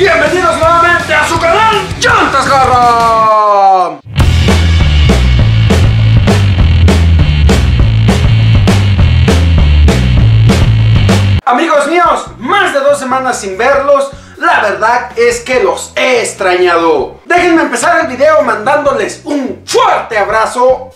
Bienvenidos nuevamente a su canal Llantas Garra. Amigos míos, más de dos semanas sin verlos, la verdad es que los he extrañado. Déjenme empezar el video mandándoles un fuerte abrazo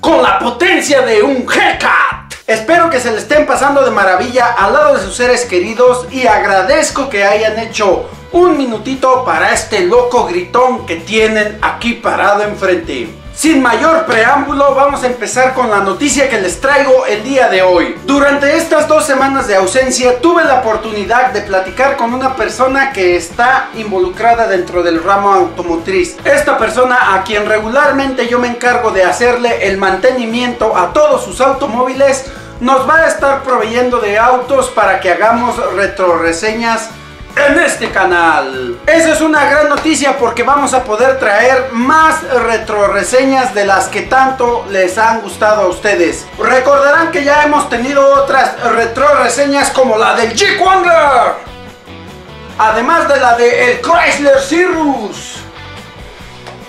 con la potencia de un Hellcat. Espero que se le estén pasando de maravilla al lado de sus seres queridos y agradezco que hayan hecho un minutito para este loco gritón que tienen aquí parado enfrente. Sin mayor preámbulo, vamos a empezar con la noticia que les traigo el día de hoy. Durante estas dos semanas de ausencia tuve la oportunidad de platicar con una persona que está involucrada dentro del ramo automotriz. Esta persona a quien regularmente yo me encargo de hacerle el mantenimiento a todos sus automóviles, nos va a estar proveyendo de autos para que hagamos retroreseñas en este canal. Esa es una gran noticia porque vamos a poder traer más retroreseñas de las que tanto les han gustado a ustedes. Recordarán que ya hemos tenido otras retroreseñas como la del Jeep Wrangler. Además de la de el Chrysler Cirrus.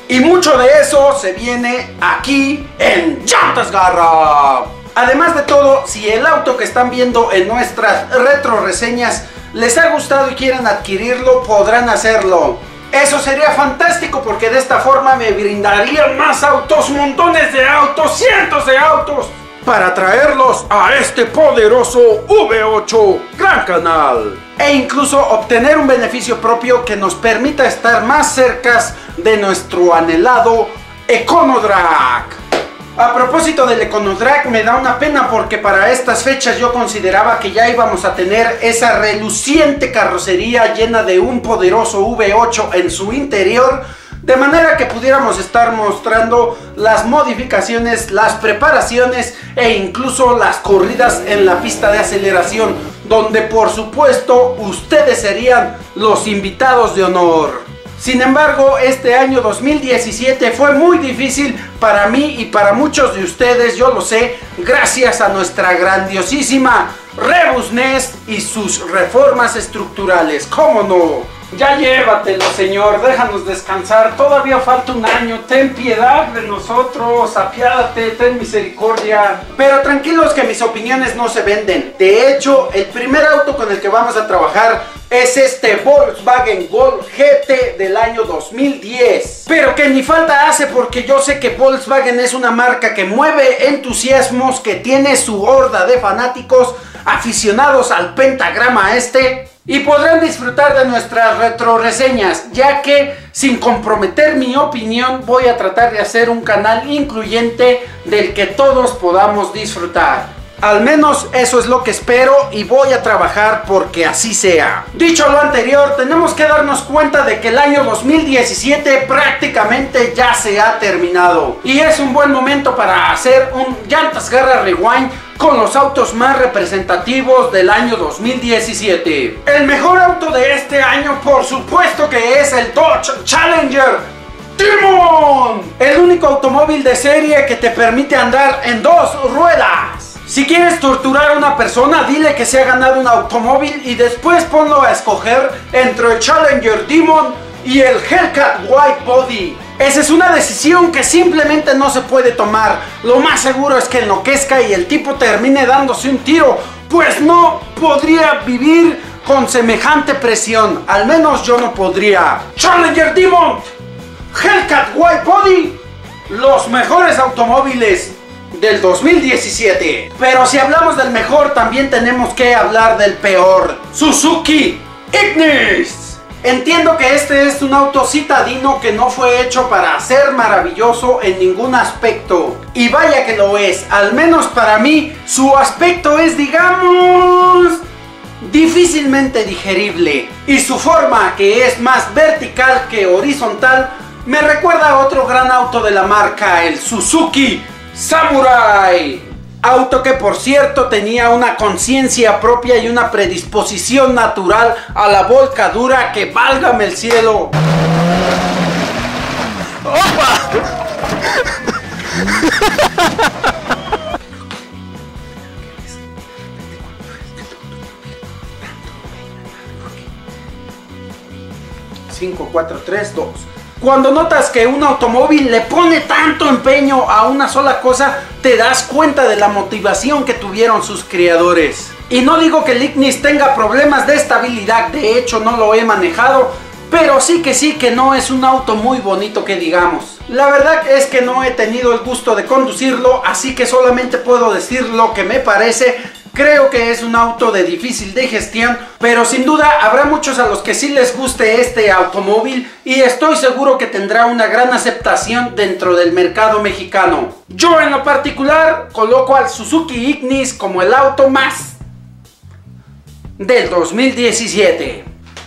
Y mucho de eso se viene aquí en Llantas Garra. Además de todo, si el auto que están viendo en nuestras retroreseñas les ha gustado y quieren adquirirlo, podrán hacerlo. Eso sería fantástico porque de esta forma me brindarían más autos, montones de autos, cientos de autos, para traerlos a este poderoso V8 Gran Canal. E incluso obtener un beneficio propio que nos permita estar más cerca de nuestro anhelado Econodrag. A propósito del Econodrag, me da una pena porque para estas fechas yo consideraba que ya íbamos a tener esa reluciente carrocería llena de un poderoso V8 en su interior, de manera que pudiéramos estar mostrando las modificaciones, las preparaciones e incluso las corridas en la pista de aceleración, donde por supuesto ustedes serían los invitados de honor. Sin embargo, este año 2017 fue muy difícil para mí y para muchos de ustedes, yo lo sé, gracias a nuestra grandiosísima Rebusnest y sus reformas estructurales. ¿Cómo no? Ya llévatelo, Señor, déjanos descansar. Todavía falta un año. Ten piedad de nosotros, apiádate, ten misericordia. Pero tranquilos que mis opiniones no se venden. De hecho, el primer auto con el que vamos a trabajar es este Volkswagen Gol GT del año 2010. Pero que ni falta hace porque yo sé que Volkswagen es una marca que mueve entusiasmos, que tiene su horda de fanáticos aficionados al pentagrama este y podrán disfrutar de nuestras retroreseñas, ya que sin comprometer mi opinión voy a tratar de hacer un canal incluyente del que todos podamos disfrutar. Al menos eso es lo que espero y voy a trabajar porque así sea. Dicho lo anterior, tenemos que darnos cuenta de que el año 2017 prácticamente ya se ha terminado. Y es un buen momento para hacer un Llantas Guerra Rewind con los autos más representativos del año 2017. El mejor auto de este año por supuesto que es el Dodge Challenger Timon. El único automóvil de serie que te permite andar en dos ruedas. Si quieres torturar a una persona, dile que se ha ganado un automóvil y después ponlo a escoger entre el Challenger Demon y el Hellcat White Body. Esa es una decisión que simplemente no se puede tomar. Lo más seguro es que enloquezca y el tipo termine dándose un tiro, pues no podría vivir con semejante presión. Al menos yo no podría. Challenger Demon, Hellcat White Body, los mejores automóviles del 2017. Pero si hablamos del mejor, también tenemos que hablar del peor. Suzuki Ignis. Entiendo que este es un auto citadino que no fue hecho para ser maravilloso en ningún aspecto. Y vaya que lo es, al menos para mí, su aspecto es, digamos, difícilmente digerible. Y su forma, que es más vertical que horizontal, me recuerda a otro gran auto de la marca, el Suzuki Samurai. Auto que por cierto tenía una conciencia propia y una predisposición natural a la volcadura que válgame el cielo. ¡Opa! 5, 4, 3, 2. Cuando notas que un automóvil le pone tanto empeño a una sola cosa, te das cuenta de la motivación que tuvieron sus creadores. Y no digo que el Ignis tenga problemas de estabilidad, de hecho no lo he manejado, pero sí que sí que no es un auto muy bonito que digamos. La verdad es que no he tenido el gusto de conducirlo, así que solamente puedo decir lo que me parece. Creo que es un auto de difícil de gestión, pero sin duda habrá muchos a los que sí les guste este automóvil y estoy seguro que tendrá una gran aceptación dentro del mercado mexicano. Yo en lo particular coloco al Suzuki Ignis como el auto más del 2017.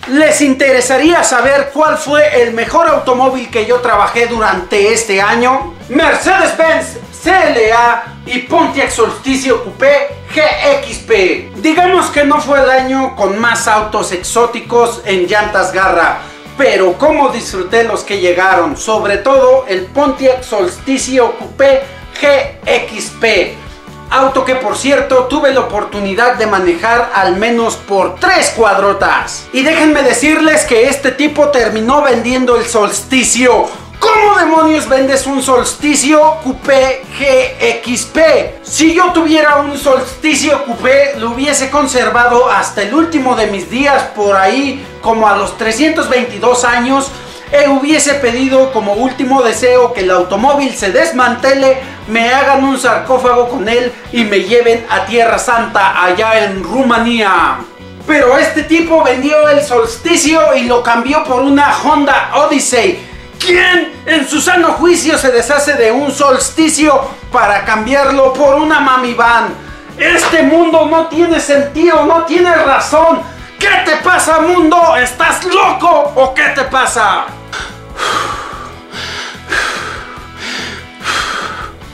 ¿Les interesaría saber cuál fue el mejor automóvil que yo trabajé durante este año? Mercedes-Benz CLA y Pontiac Solsticio Coupé GXP. Digamos que no fue el año con más autos exóticos en llantas garra, pero como disfruté los que llegaron, sobre todo el Pontiac Solsticio Coupé GXP Auto que por cierto tuve la oportunidad de manejar al menos por tres cuadrotas. Y déjenme decirles que este tipo terminó vendiendo el solsticio. ¿Cómo demonios vendes un solsticio coupé GXP? Si yo tuviera un solsticio coupé, lo hubiese conservado hasta el último de mis días, por ahí como a los 322 años e hubiese pedido como último deseo que el automóvil se desmantele, me hagan un sarcófago con él y me lleven a Tierra Santa allá en Rumanía. Pero este tipo vendió el solsticio y lo cambió por una Honda Odyssey. ¿Quién en su sano juicio se deshace de un solsticio para cambiarlo por una mami van? Este mundo no tiene sentido, no tiene razón. ¿Qué te pasa mundo? ¿Estás loco o qué te pasa?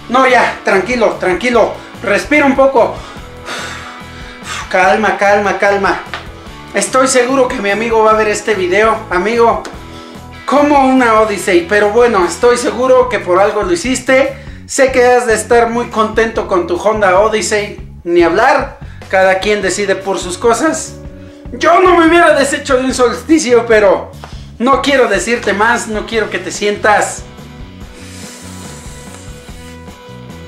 No, ya, tranquilo, tranquilo. Respira un poco. Calma, calma, calma. Estoy seguro que mi amigo va a ver este video. Amigo, como una Odyssey. Pero bueno, estoy seguro que por algo lo hiciste. Sé que has de estar muy contento con tu Honda Odyssey. Ni hablar. Cada quien decide por sus cosas. Yo no me hubiera deshecho de un solsticio, pero no quiero decirte más, no quiero que te sientas...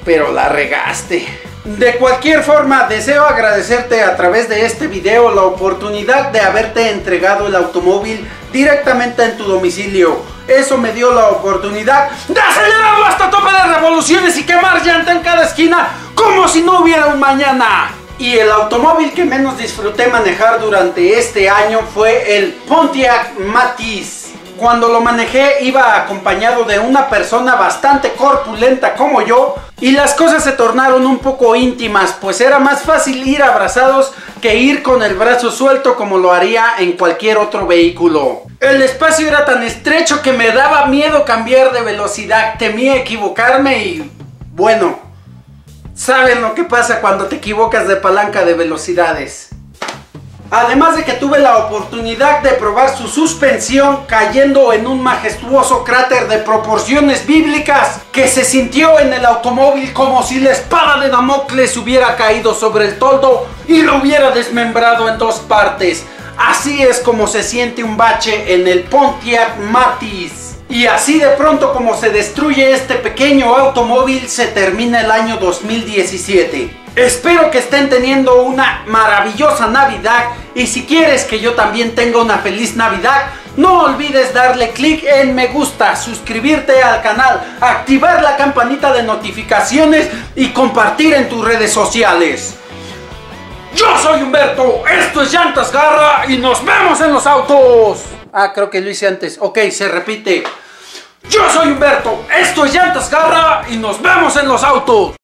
Pero la regaste. De cualquier forma, deseo agradecerte a través de este video la oportunidad de haberte entregado el automóvil directamente en tu domicilio. Eso me dio la oportunidad de acelerarlo hasta tope de revoluciones y quemar llanta en cada esquina como si no hubiera un mañana. Y el automóvil que menos disfruté manejar durante este año fue el Pontiac Matiz. Cuando lo manejé iba acompañado de una persona bastante corpulenta como yo y las cosas se tornaron un poco íntimas, pues era más fácil ir abrazados que ir con el brazo suelto como lo haría en cualquier otro vehículo. El espacio era tan estrecho que me daba miedo cambiar de velocidad, temía equivocarme y bueno, saben lo que pasa cuando te equivocas de palanca de velocidades. Además de que tuve la oportunidad de probar su suspensión cayendo en un majestuoso cráter de proporciones bíblicas que se sintió en el automóvil como si la espada de Damocles hubiera caído sobre el toldo y lo hubiera desmembrado en dos partes. Así es como se siente un bache en el Pontiac Matiz. Y así de pronto como se destruye este pequeño automóvil se termina el año 2017. Espero que estén teniendo una maravillosa Navidad y si quieres que yo también tenga una feliz Navidad, no olvides darle clic en me gusta, suscribirte al canal, activar la campanita de notificaciones y compartir en tus redes sociales. Yo soy Humberto, esto es Llantas Garra y nos vemos en los autos. Ah, creo que lo hice antes. Ok, se repite. Yo soy Humberto, esto es Llantas Garra y nos vemos en los autos.